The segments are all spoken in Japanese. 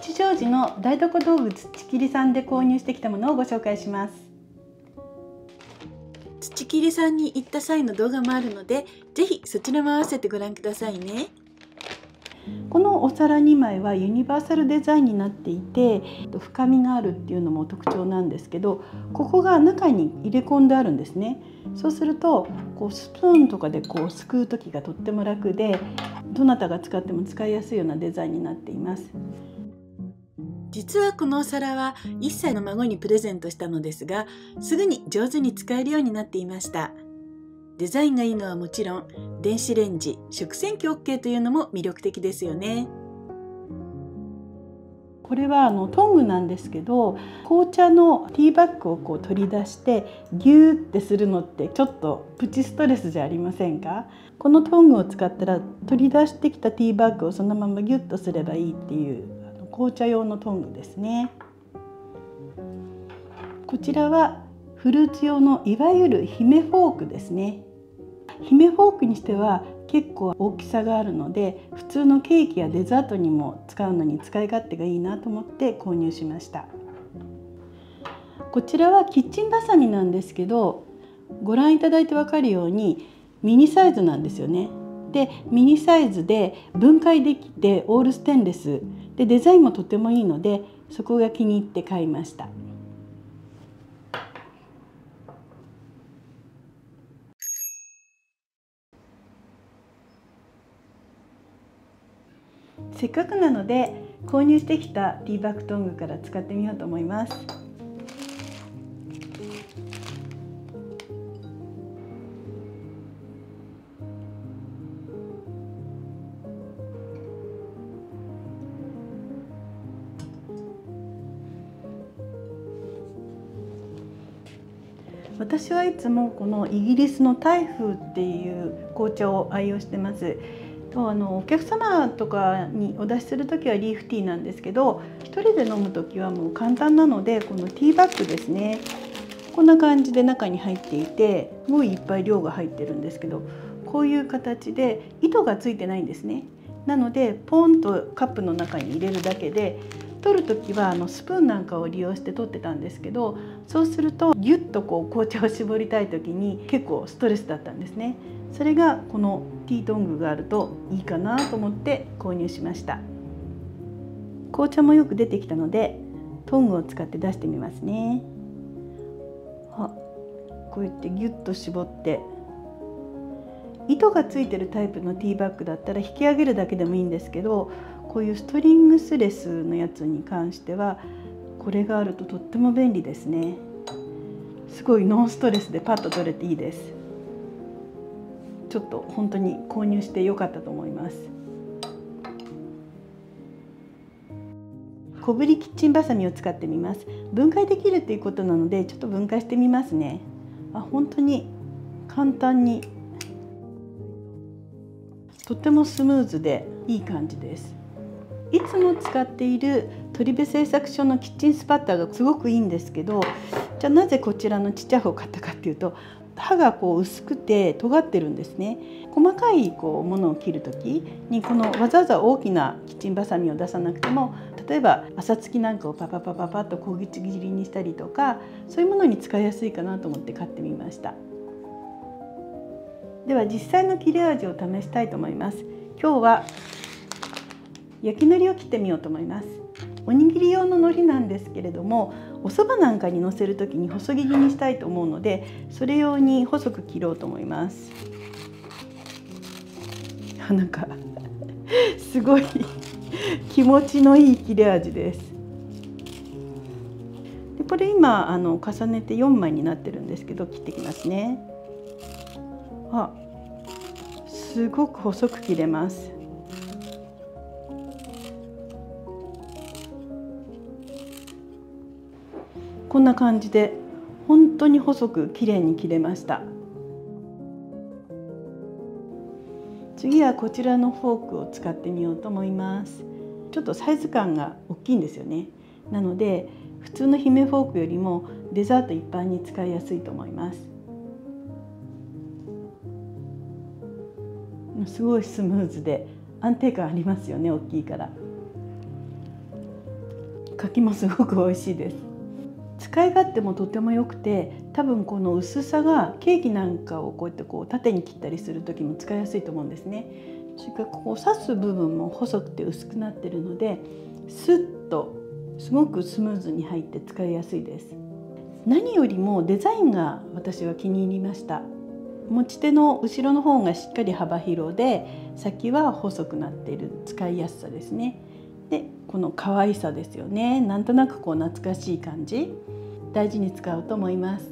時の台所道具土切りさんで購入してきたものをご紹介します。土切りさんに行った際の動画もあるのでぜひそちらも合わせてご覧くださいね。このお皿2枚はユニバーサルデザインになっていて深みがあるっていうのも特徴なんですけどここが中に入れ込んであるんですね。そうするとこうスプーンとかでこうすくう時がとっても楽でどなたが使っても使いやすいようなデザインになっています実はこのお皿は1歳の孫にプレゼントしたのですがすぐに上手に使えるようになっていました。デザインがいいのはもちろん電子レンジ食洗機 OK というのも魅力的ですよね。これはあのトングなんですけど紅茶のティーバッグをこう取り出してギューってするのってちょっとプチストレスじゃありませんか？このトングを使ったら取り出してきたティーバッグをそのままギュッとすればいいっていう紅茶用のトングですね。こちらはフルーツ用のいわゆる姫フォークですね。姫フォークにしては結構大きさがあるので普通のケーキやデザートにも使うのに使い勝手がいいなと思って購入しました。こちらはキッチンバサミなんですけどご覧いただいて分かるようにミニサイズなんですよね。でミニサイズで分解できてオールステンレスでデザインもとてもいいのでそこが気に入って買いました。せっかくなので購入してきたティーバッグトングから使ってみようと思います。私はいつもこのイギリスのタイフっていう紅茶を愛用してます。とあのお客様とかにお出しする時はリーフティーなんですけど1人で飲む時はもう簡単なのでこのティーバッグですねこんな感じで中に入っていてすごいいっぱい量が入ってるんですけどこういう形で糸がついてないんですねなのでポンとカップの中に入れるだけで取る時はあのスプーンなんかを利用して取ってたんですけどそうするとギュッとこう紅茶を絞りたい時に結構ストレスだったんですね。それがこのティートングがあるといいかなと思って購入しました。紅茶もよく出てきたのでトングを使って出してみますね。あこうやってギュッと絞って糸がついてるタイプのティーバッグだったら引き上げるだけでもいいんですけどこういうストリングスレスのやつに関してはこれがあるととっても便利ですね。すごいノンストレスでパッと取れていいです。ちょっと本当に購入してよかったと思います。小ぶりキッチンバサミを使ってみます。分解できるっていうことなのでちょっと分解してみますね。あ本当に簡単にとてもスムーズでいい感じです。いつも使っている鳥部製作所のキッチンスパッターがすごくいいんですけどじゃあなぜこちらのちっちゃい方を買ったかっていうと刃がこう薄くて尖ってるんですね。細かいこうものを切る時にこのわざわざ大きなキッチンバサミを出さなくても例えば朝つきなんかをパパパパパッと小口切りにしたりとかそういうものに使いやすいかなと思って買ってみました。では実際の切れ味を試したいと思います。今日は焼き海苔を切ってみようと思います。おにぎり用の海苔なんですけれどもお蕎麦なんかにのせる時に細切りにしたいと思うのでそれ用に細く切ろうと思います。なんかすごい気持ちのいい切れ味です。でこれ今あの重ねて4枚になってるんですけど切ってきますね。あすごく細く切れます。こんな感じで本当に細く綺麗に切れました。次はこちらのフォークを使ってみようと思います。ちょっとサイズ感が大きいんですよね。なので普通の姫フォークよりもデザート一般に使いやすいと思います。すごいスムーズで安定感ありますよね大きいから。柿もすごく美味しいです。使い勝手もとても良くて多分この薄さがケーキなんかをこうやってこう縦に切ったりする時も使いやすいと思うんですね。それからここ刺す部分も細くて薄くなってるのでスッとすごくスムーズに入って使いやすいです。何よりもデザインが私は気に入りました。持ち手の後ろの方がしっかり幅広で先は細くなっている。使いやすさですね。でこの可愛さですよね。なんとなくこう懐かしい感じ。大事に使うと思います。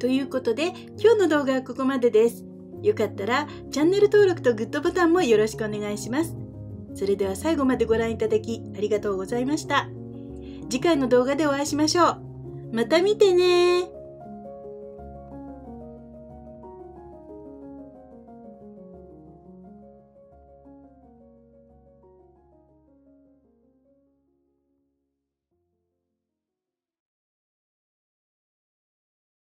ということで今日の動画はここまでです。よかったらチャンネル登録とグッドボタンもよろしくお願いします。それでは最後までご覧いただきありがとうございました。次回の動画でお会いしましょう。また見てね